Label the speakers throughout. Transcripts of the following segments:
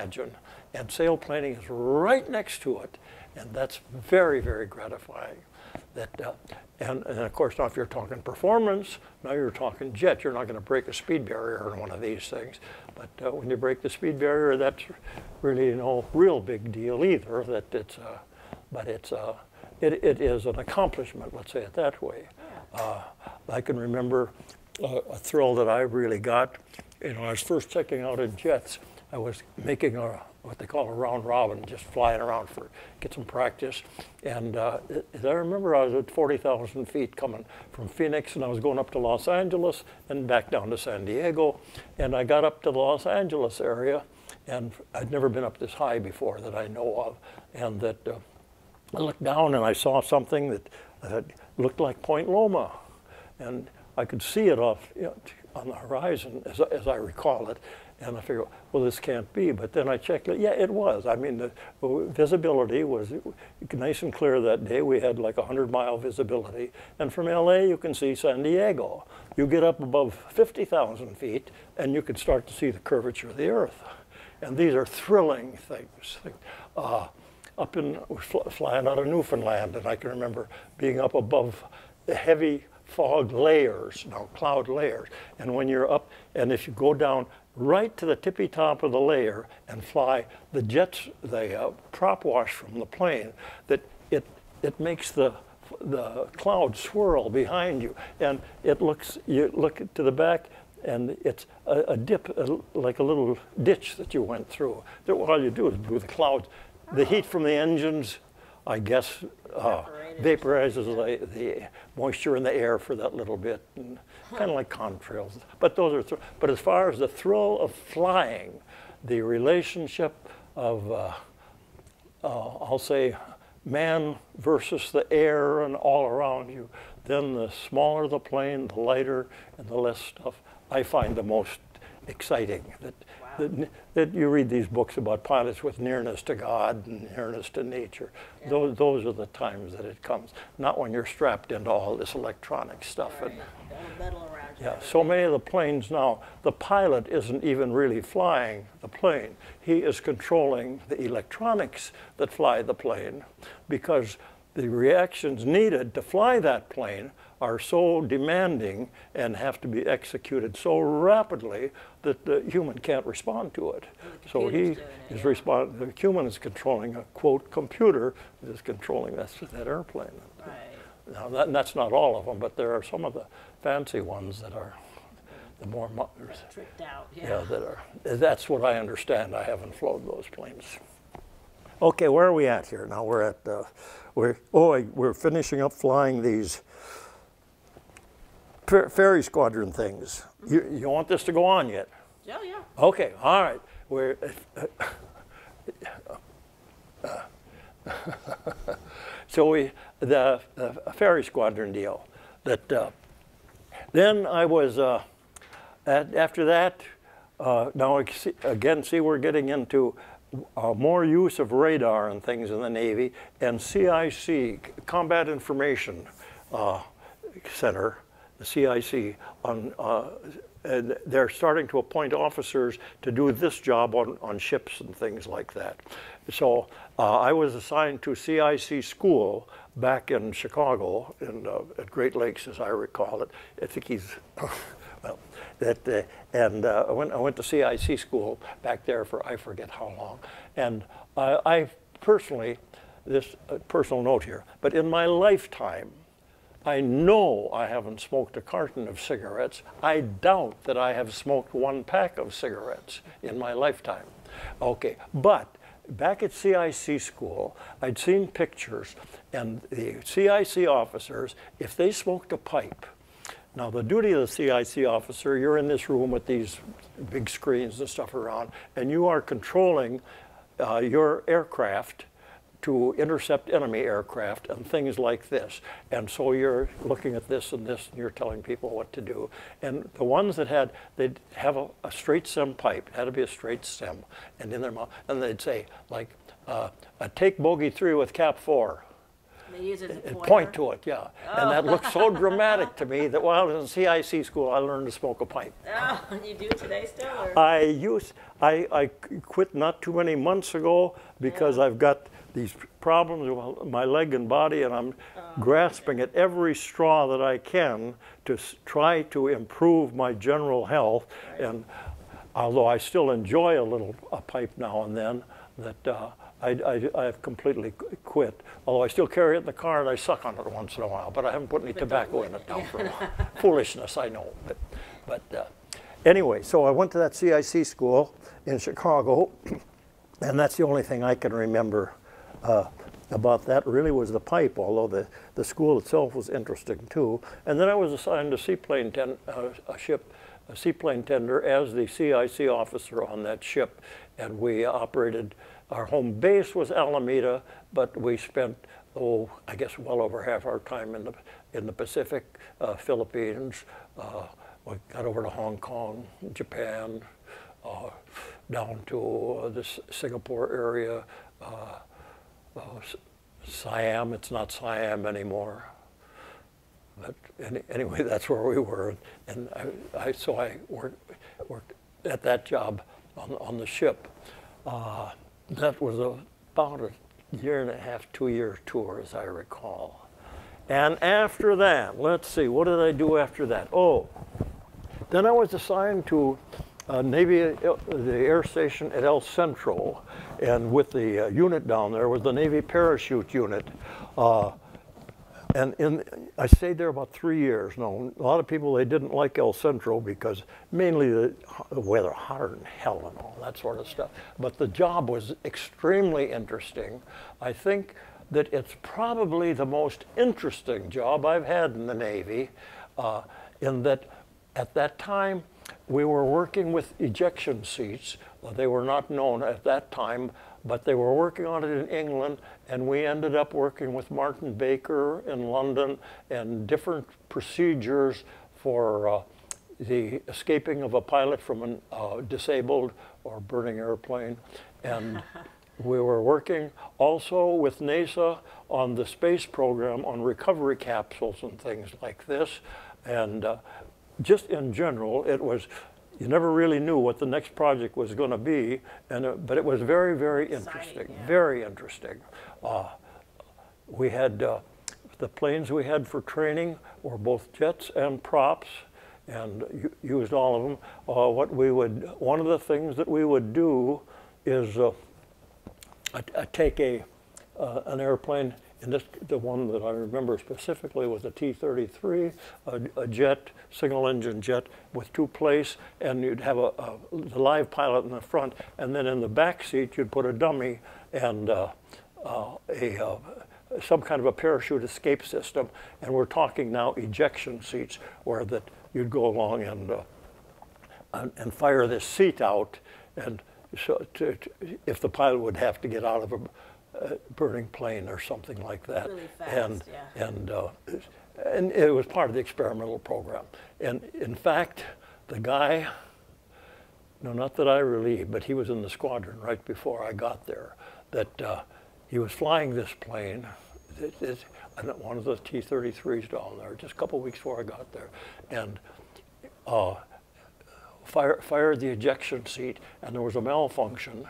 Speaker 1: imagine. And sail planing is right next to it. And that's very, very gratifying. That, uh, and, and, of course, now if you're talking performance, now you're talking jet. You're not going to break a speed barrier in one of these things. But uh, when you break the speed barrier, that's really no real big deal either. That it's, uh, but it's, uh, it, it is an accomplishment. Let's say it that way. Uh, I can remember a thrill that I really got. You know, I was first checking out in jets. I was making a what they call a round robin, just flying around for get some practice. And uh, I remember I was at 40,000 feet coming from Phoenix, and I was going up to Los Angeles and back down to San Diego. And I got up to the Los Angeles area, and I'd never been up this high before that I know of. And that uh, I looked down and I saw something that, that looked like Point Loma, and I could see it off you know, on the horizon as, as I recall it. And I figured, well, this can't be. But then I checked it. Yeah, it was. I mean, the visibility was nice and clear that day. We had like 100 mile visibility. And from LA, you can see San Diego. You get up above 50,000 feet, and you can start to see the curvature of the Earth. And these are thrilling things. Uh, up in, flying out of Newfoundland, and I can remember being up above the heavy fog layers, now cloud layers. And when you're up, and if you go down right to the tippy top of the layer and fly the jets, the uh, prop wash from the plane, that it, it makes the, the cloud swirl behind you. And it looks, you look to the back, and it's a, a dip, a, like a little ditch that you went through. That all you do is blue the clouds. The heat from the engines, I guess, uh, vaporizes the, the moisture in the air for that little bit. And, kind of like contrails. But those are, but as far as the thrill of flying, the relationship of, uh, uh, I'll say, man versus the air and all around you, then the smaller the plane, the lighter and the less stuff, I find the most exciting. That. That, that, you read these books about pilots with nearness to God and nearness to nature. Yeah. Those, those are the times that it comes, not when you're strapped into all this electronic stuff. Right. And,
Speaker 2: metal around you.
Speaker 1: Yeah, so many of the planes now, the pilot isn't even really flying the plane. He is controlling the electronics that fly the plane because the reactions needed to fly that plane are so demanding and have to be executed so rapidly that the human can't respond to it. So he is yeah. respond. The human is controlling a quote computer that is controlling that that airplane.
Speaker 2: Right.
Speaker 1: Now that, that's not all of them, but there are some of the fancy ones that are the more
Speaker 2: tricked out. Yeah.
Speaker 1: yeah, that are. That's what I understand. I haven't flown those planes. Okay, where are we at here? Now we're at uh, we're oh we're finishing up flying these ferry squadron things. You, you want this to go on yet?
Speaker 2: Yeah, yeah.
Speaker 1: Okay, all right. We're uh, so we the, the ferry squadron deal that. Uh, then I was, uh, at, after that, uh, now again, see we're getting into uh, more use of radar and things in the Navy, and CIC, Combat Information uh, Center, the CIC, on, uh, and they're starting to appoint officers to do this job on, on ships and things like that. So uh, I was assigned to CIC school back in Chicago, in, uh, at Great Lakes, as I recall it. I think he's, well, that, uh, and uh, I, went, I went to CIC school back there for I forget how long. And I personally, this uh, personal note here, but in my lifetime, I know I haven't smoked a carton of cigarettes. I doubt that I have smoked one pack of cigarettes in my lifetime. Okay, but back at CIC school, I'd seen pictures, and the CIC officers, if they smoked a pipe, now the duty of the CIC officer, you're in this room with these big screens and stuff around, and you are controlling uh, your aircraft to intercept enemy aircraft and things like this. And so you're looking at this and this and you're telling people what to do. And the ones that had, they'd have a, a straight stem pipe, it had to be a straight stem, and in their mouth, and they'd say, like, uh, take bogey three with cap four.
Speaker 2: They use it as a
Speaker 1: and point to it, yeah. And that looked so dramatic to me that while I was in CIC school, I learned to smoke a pipe.
Speaker 2: Oh, and you do today still, or?
Speaker 1: I use I, I quit not too many months ago because I've got these problems with my leg and body, and I'm grasping at every straw that I can to s- try to improve my general health. And although I still enjoy a little a pipe now and then, that uh, I, I, I've completely quit. Although I still carry it in the car and I suck on it once in a while, but I haven't put any
Speaker 2: But
Speaker 1: tobacco in it
Speaker 2: it.
Speaker 1: now for a while. Foolishness, I know. But, but uh, anyway, so I went to that CIC school in Chicago, and that's the only thing I can remember uh, about that really was the pipe, although the, the school itself was interesting too. And then I was assigned a seaplane ten, uh, a ship, a seaplane tender as the CIC officer on that ship, and we operated. Our home base was Alameda, but we spent oh, I guess well over half our time in the in the Pacific, uh, Philippines. Uh, we got over to Hong Kong, Japan, uh, down to uh, the Singapore area, uh, Siam. It's not Siam anymore. But any, anyway, that's where we were, and I, I so I worked worked at that job on on the ship. Uh, that was a, about a year and a half, two year tour, as I recall. And after that, let's see, what did I do after that? Oh, then I was assigned to uh, Navy, uh, the air station at El Centro, and with the uh, unit down there was the Navy parachute unit. Uh, and in, I stayed there about three years. Now, a lot of people, they didn't like El Centro because mainly the, the weather hotter than hell and all that sort of stuff. But the job was extremely interesting. I think that it's probably the most interesting job I've had in the Navy uh, in that at that time we were working with ejection seats. They were not known at that time, but they were working on it in England, and we ended up working with Martin Baker in London and different procedures for uh, the escaping of a pilot from a uh, disabled or burning airplane. And we were working also with NASA on the space program on recovery capsules and things like this. And uh, just in general, it was, you never really knew what the next project was going to be, and, uh, but it was very, very
Speaker 2: Exciting,
Speaker 1: interesting,
Speaker 2: yeah.
Speaker 1: very interesting. Uh, we had uh, the planes we had for training were both jets and props, and used all of them. Uh, what we would, one of the things that we would do is uh, I, I take a uh, an airplane, and this the one that I remember specifically was a T-33, a, a jet, single-engine jet with two places, and you'd have a, a the live pilot in the front, and then in the back seat you'd put a dummy and uh, uh, a uh, some kind of a parachute escape system, and we're talking now ejection seats where that you'd go along and uh, and, and fire this seat out, and so to, to, if the pilot would have to get out of a burning plane or something like that,
Speaker 2: Really fast,
Speaker 1: and
Speaker 2: yeah.
Speaker 1: and uh, and it was part of the experimental program. And in fact, the guy, no, not that I relieved, but he was in the squadron right before I got there. That uh, he was flying this plane. It, it, one of the T-33s down there, just a couple weeks before I got there, and uh, fire, fired the ejection seat, and there was a malfunction,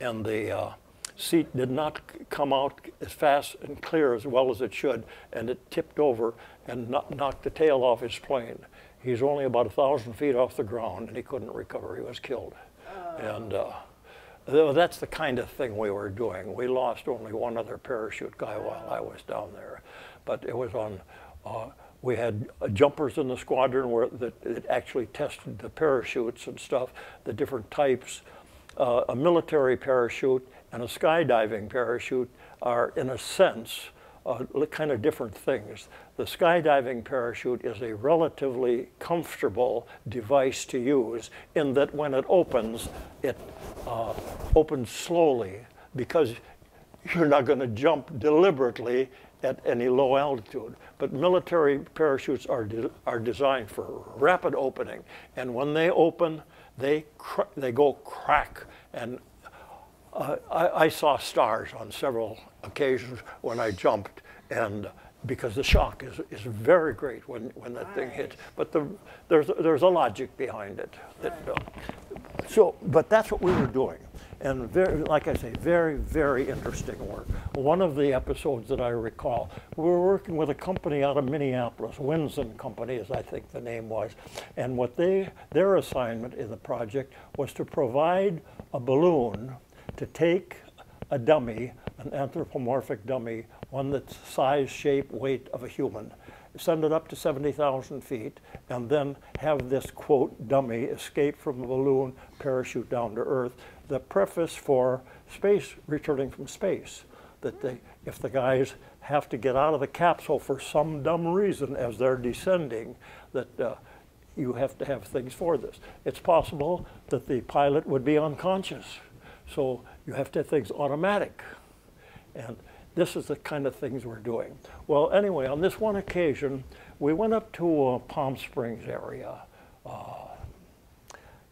Speaker 1: and the uh, seat did not come out as fast and clear as well as it should, and it tipped over and knocked the tail off his plane. He's only about a thousand feet off the ground, and he couldn't recover. He was killed, and. Uh, that's the kind of thing we were doing. We lost only one other parachute guy while I was down there, but it was on. Uh, we had uh, jumpers in the squadron where that it actually tested the parachutes and stuff, the different types. Uh, a military parachute and a skydiving parachute are, in a sense, uh, kind of different things. The skydiving parachute is a relatively comfortable device to use in that when it opens, it uh, opens slowly because you're not going to jump deliberately at any low altitude. But military parachutes are, de- are designed for rapid opening, and when they open, they, they go crack and uh, I, I saw stars on several occasions when I jumped, and because the shock is, is very great when, when that thing hits. But the, there's, there's a logic behind it. That, uh, so, but that's what we were doing. And very, like I say, very, very interesting work. One of the episodes that I recall, we were working with a company out of Minneapolis, Winzen Company, as I think the name was. And what they, their assignment in the project was to provide a balloon to take a dummy, an anthropomorphic dummy, one that's size, shape, weight of a human, send it up to 70,000 feet, and then have this quote dummy escape from the balloon, parachute down to Earth. The preface for space, returning from space, that they, if the guys have to get out of the capsule for some dumb reason as they're descending, that uh, you have to have things for this. It's possible that the pilot would be unconscious, so you have to have things automatic. And this is the kind of things we're doing. Well, anyway, on this one occasion, we went up to uh, Palm Springs area. Uh,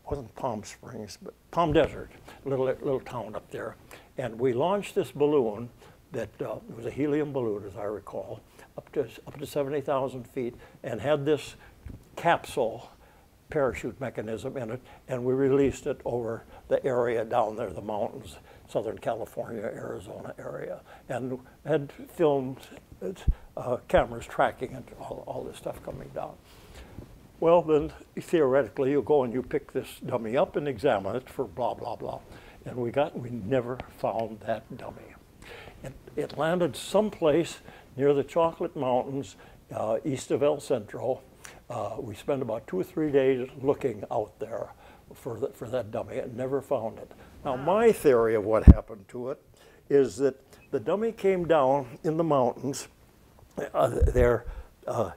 Speaker 1: wasn't Palm Springs, but Palm Desert, little, little town up there. And we launched this balloon that uh, was a helium balloon, as I recall, up to, up to 70,000 feet, and had this capsule parachute mechanism in it, and we released it over the area down there, the mountains, Southern California, Arizona area, and had filmed uh, cameras tracking it, all, all this stuff coming down. Well, then theoretically, you go and you pick this dummy up and examine it for blah, blah, blah. And we got, we never found that dummy. It, it landed someplace near the Chocolate Mountains, uh, east of El Centro. Uh, we spent about two or three days looking out there for, the, for that dummy and never found it. Now, my theory of what happened to it is that the dummy came down in the mountains. Uh, there, uh,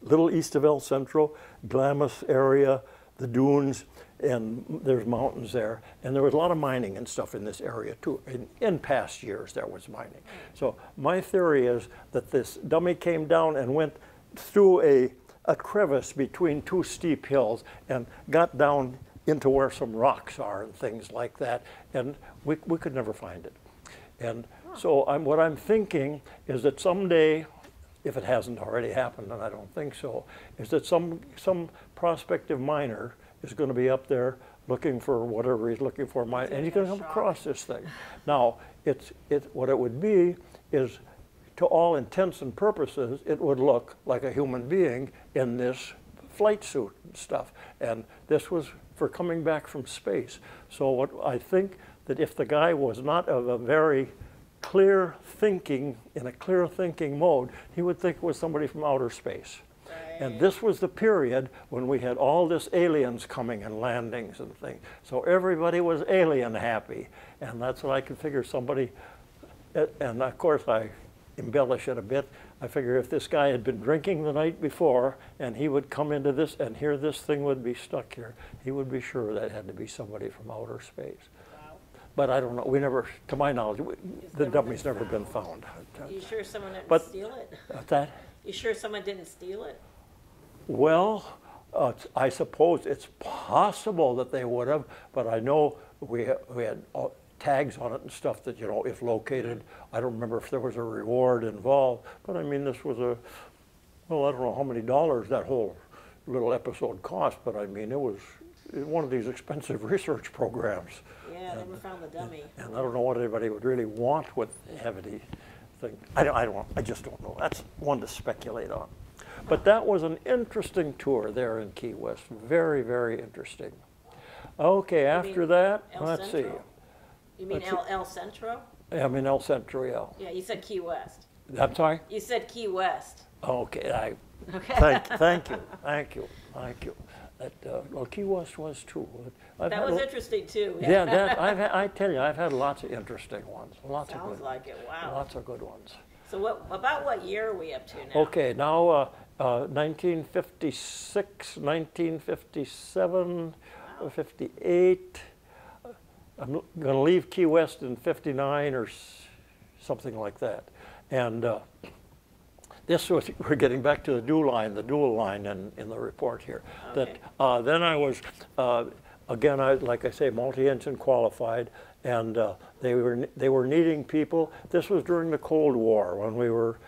Speaker 1: little east of El Centro, Glamis area, the dunes, and there's mountains there. And there was a lot of mining and stuff in this area too. In, in past years, there was mining. So my theory is that this dummy came down and went through a, a crevice between two steep hills and got down into where some rocks are and things like that. And we, we could never find it. And so I'm, what I'm thinking is that someday, if it hasn't already happened, and I don't think so, is that some, some prospective miner is going to be up there looking for whatever he's looking for, mine, and he's going to come across this thing. Now, it's, it, what it would be is, to all intents and purposes, it would look like a human being in this flight suit and stuff. And this was for coming back from space. So what I think that if the guy was not of a very clear thinking, in a clear thinking mode, he would think it was somebody from outer space. And this was the period when we had all this aliens coming and landings and things. So everybody was alien happy. And that's what I could figure somebody, and of course I embellish it a bit. I figure if this guy had been drinking the night before and he would come into this and here this thing would be stuck here, he would be sure that had to be somebody from outer space.
Speaker 2: Wow.
Speaker 1: But I don't know, we never, to my knowledge, we- the
Speaker 2: never been
Speaker 1: dummy's never been found.
Speaker 2: You sure someone didn't
Speaker 1: But-
Speaker 2: steal it?
Speaker 1: Uh, That,
Speaker 2: You sure someone didn't steal it?
Speaker 1: Well, uh, I suppose it's possible that they would have, but I know we had, we had uh, tags on it and stuff that, you know, if located, I don't remember if there was a reward involved, but I mean, this was a, well, I don't know how many dollars that whole little episode cost, but I mean, it was one of these expensive research programs.
Speaker 2: Yeah, never found the dummy.
Speaker 1: And I don't know what anybody would really want with heavy thing. I don't, I don't, I just don't know. That's one to speculate on. But that was an interesting tour there in Key West. Very, very interesting. Okay, after that,
Speaker 2: El
Speaker 1: let's see.
Speaker 2: Centro? You mean
Speaker 1: Let's
Speaker 2: El, El Centro?
Speaker 1: I'm in El Centro.
Speaker 2: Yeah, you said Key West.
Speaker 1: I'm sorry?
Speaker 2: You said Key West.
Speaker 1: Okay, I,
Speaker 2: Okay.
Speaker 1: thank, thank you, thank you, thank you. That, uh, well, Key West was too. I've
Speaker 2: That
Speaker 1: had
Speaker 2: was
Speaker 1: a-
Speaker 2: interesting too.
Speaker 1: Yeah, that, I've, had- I tell you, I've had lots of interesting ones, lots of
Speaker 2: Sounds
Speaker 1: good,
Speaker 2: like it, wow.
Speaker 1: lots of good ones.
Speaker 2: So what, about what year are we up to now?
Speaker 1: Okay, now, uh, uh, 1956, 1957, uh, 58. I'm going to leave Key West in 59 or something like that. And uh, this was, we're getting back to the dual line, the dual line in, in the report here. That uh, then I was uh, again, I, like I say, multi-engine qualified, and uh, they were they were needing people. This was during the Cold War when we were